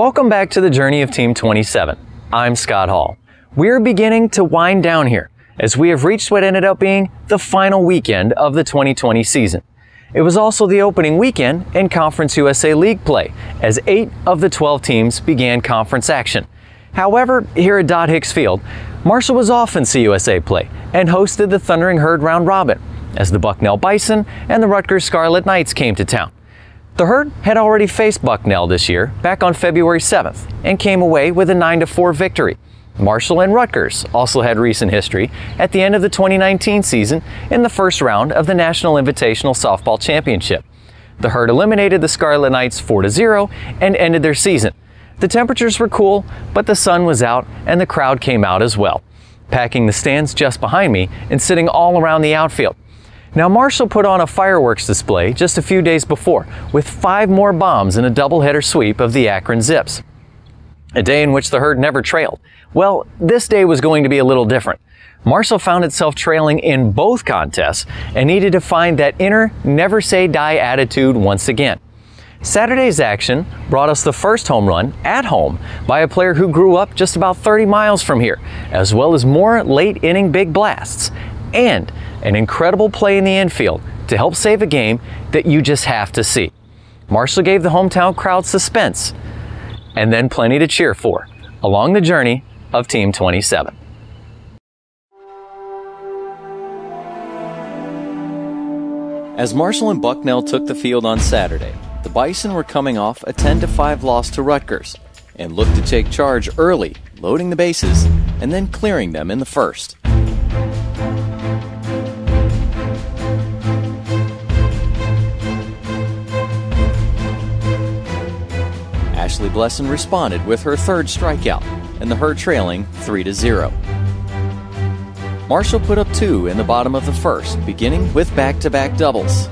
Welcome back to the journey of Team 27. I'm Scott Hall. We're beginning to wind down here as we have reached what ended up being the final weekend of the 2020 season. It was also the opening weekend in Conference USA League play as eight of the 12 teams began conference action. However, here at Dot Hicks Field, Marshall was off in CUSA play and hosted the Thundering Herd round robin as the Bucknell Bison and the Rutgers Scarlet Knights came to town. The Herd had already faced Bucknell this year back on February 7th and came away with a 9-4 victory. Marshall and Rutgers also had recent history at the end of the 2019 season in the first round of the National Invitational Softball Championship. The Herd eliminated the Scarlet Knights 4-0 and ended their season. The temperatures were cool, but the sun was out and the crowd came out as well, packing the stands just behind me and sitting all around the outfield. Now, Marshall put on a fireworks display just a few days before with five more bombs in a doubleheader sweep of the Akron Zips. A day in which the herd never trailed. Well, this day was going to be a little different. Marshall found itself trailing in both contests and needed to find that inner never say die attitude once again. Saturday's action brought us the first home run at home by a player who grew up just about 30 miles from here, as well as more late inning big blasts and an incredible play in the infield to help save a game that you just have to see. Marshall gave the hometown crowd suspense and then plenty to cheer for along the journey of Team 27. As Marshall and Bucknell took the field on Saturday, the Bison were coming off a 10 5 loss to Rutgers and looked to take charge early, loading the bases and then clearing them in the first. Ashley Blesson responded with her third strikeout, and the herd trailing 3 to 0. Marshall put up two in the bottom of the first, beginning with back to back doubles.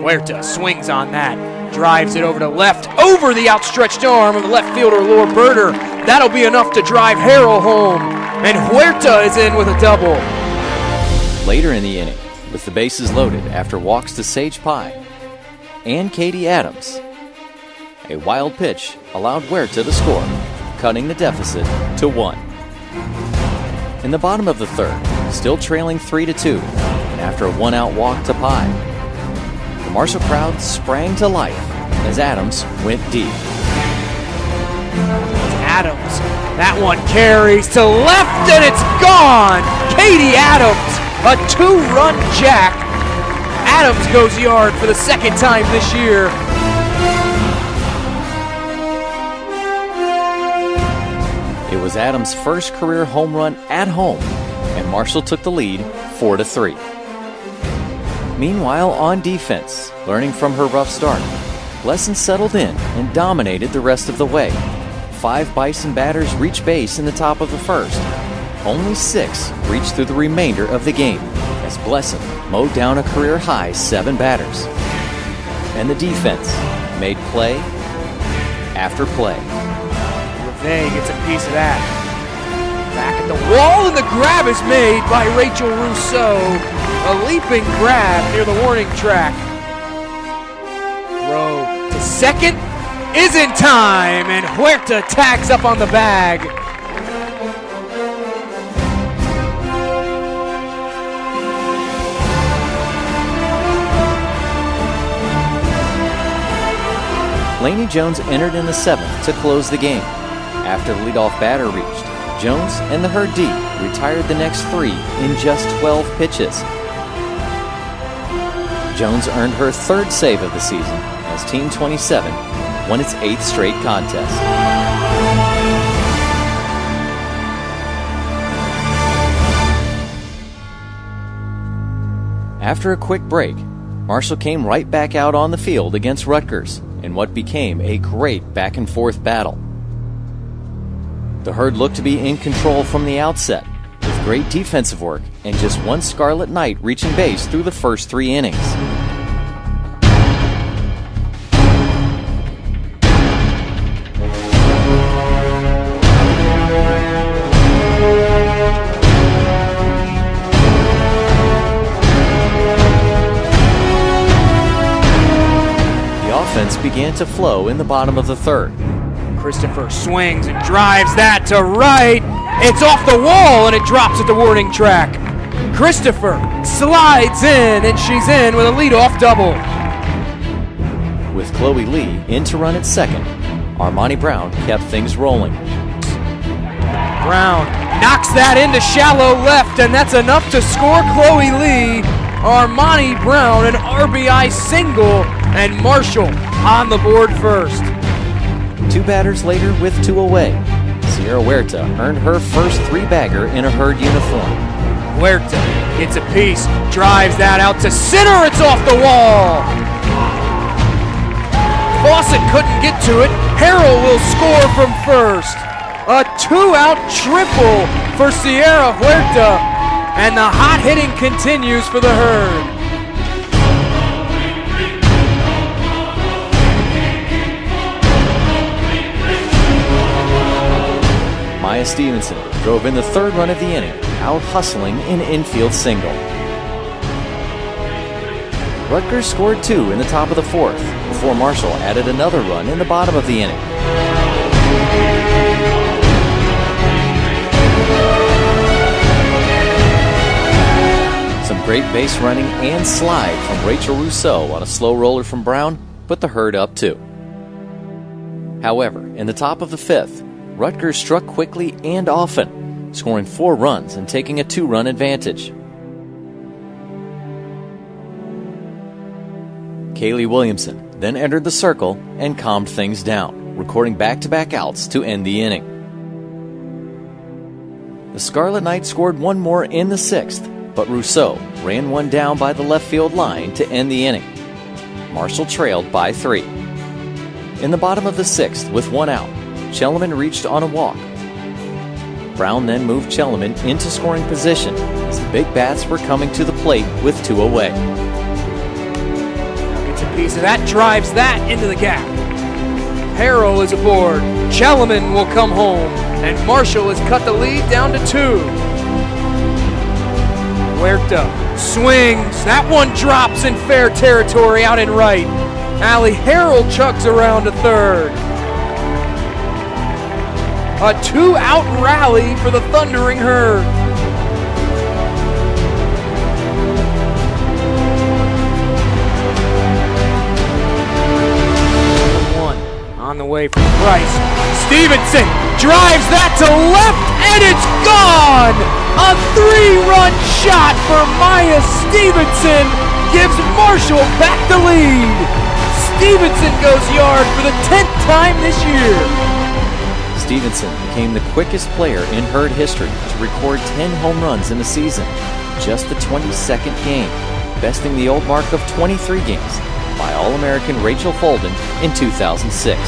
Huerta swings on that, drives it over to left, over the outstretched arm of the left fielder, Lord Birder. That'll be enough to drive Harrell home, and Huerta is in with a double. Later in the inning, with the bases loaded after walks to Sage Pie and Katie Adams. A wild pitch allowed Huerta to the score, cutting the deficit to one. In the bottom of the third, still trailing 3 to 2, and after a one out walk to Pie, the Marshall crowd sprang to life as Adams went deep. Adams, that one carries to left and it's gone! Katie Adams a two-run jack. Adams goes yard for the second time this year. It was Adams' first career home run at home, and Marshall took the lead 4 to 3. Meanwhile, on defense, learning from her rough start, Blesson settled in and dominated the rest of the way. Five Bison batters reached base in the top of the first, only six reached through the remainder of the game as Blesson mowed down a career high seven batters. And the defense made play after play. Reve gets a piece of that. Back at the wall, and the grab is made by Rachel Rousseau. A leaping grab near the warning track. Throw to second is in time, and Huerta tags up on the bag. Jones entered in the seventh to close the game. After the leadoff batter reached, Jones and the Herd D retired the next three in just 12 pitches. Jones earned her third save of the season as Team 27 won its eighth straight contest. After a quick break, Marshall came right back out on the field against Rutgers in what became a great back and forth battle. The herd looked to be in control from the outset, with great defensive work and just one Scarlet Knight reaching base through the first three innings. Began to flow in the bottom of the third. Christopher swings and drives that to right. It's off the wall and it drops at the warning track. Christopher slides in and she's in with a leadoff double. With Chloe Lee in to run at second, Armani Brown kept things rolling. Brown knocks that into shallow left, and that's enough to score Chloe Lee. Armani Brown, an RBI single, and Marshall on the board first. Two batters later with two away, Sierra Huerta earned her first three bagger in a herd uniform. Huerta gets a piece, drives that out to center, it's off the wall. Fawcett couldn't get to it. Harrell will score from first. A two-out triple for Sierra Huerta, and the hot hitting continues for the herd. Maya Stevenson drove in the third run of the inning, out hustling an infield single. Rutgers scored two in the top of the fourth before Marshall added another run in the bottom of the inning. Some great base running and slide from Rachel Rousseau on a slow roller from Brown put the herd up too. However, in the top of the fifth, Rutgers struck quickly and often, scoring four runs and taking a two run advantage. Kaylee Williamson then entered the circle and calmed things down, recording back to back outs to end the inning. The Scarlet Knights scored one more in the sixth, but Rousseau ran one down by the left field line to end the inning. Marshall trailed by three. In the bottom of the sixth, with one out, Chelleman reached on a walk. Brown then moved Chelleman into scoring position as the big bats were coming to the plate with two away. Gets a piece of that, drives that into the gap. Harrell is aboard. Chelleman will come home, and Marshall has cut the lead down to two. Huerta swings. That one drops in fair territory out in right. Aly Harrell chugs around to third. A two out rally for the Thundering Herd. One on the way from Price. Stevenson drives that to left and it's gone! A three run shot for Maya Stevenson gives Marshall back the lead. Stevenson goes yard for the 10th time this year. Stevenson became the quickest player in herd history to record 10 home runs in a season, just the 22nd game, besting the old mark of 23 games by All American Rachel Folden in 2006.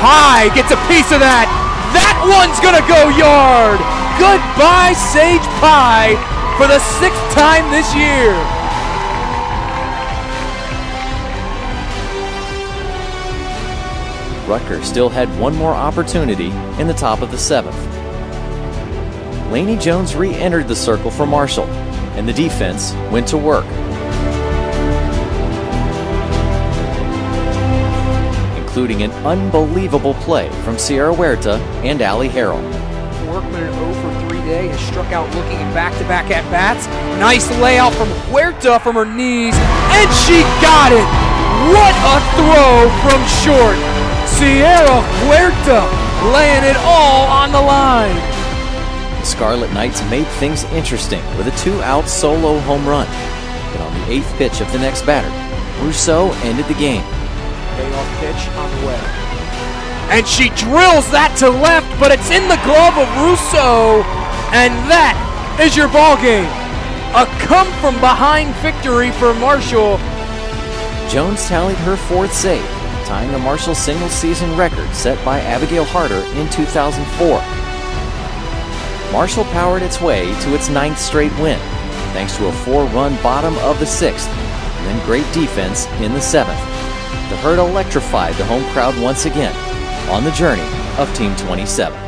Pie gets a piece of that. That one's gonna go yard. Goodbye, Sage Pie, for the sixth time this year. Rutgers still had one more opportunity in the top of the seventh. Laney Jones re entered the circle for Marshall, and the defense went to work. Including an unbelievable play from Sierra Huerta and Aly Harrell. Workman an 0 for 3 day has struck out looking at back to back at bats. Nice layout from Huerta from her knees, and she got it! What a throw from short! Sierra Huerta laying it all on the line. The Scarlet Knights made things interesting with a two out solo home run. But on the eighth pitch of the next batter, Rousseau ended the game. Payoff pitch on the way. And she drills that to left, but it's in the glove of Rousseau. And that is your ball game. A come from behind victory for Marshall. Jones tallied her fourth save, tying the Marshall single season record set by Abigail Harder in 2004. Marshall powered its way to its ninth straight win, thanks to a four run bottom of the sixth, and then great defense in the seventh. The herd electrified the home crowd once again on the journey of Team 27.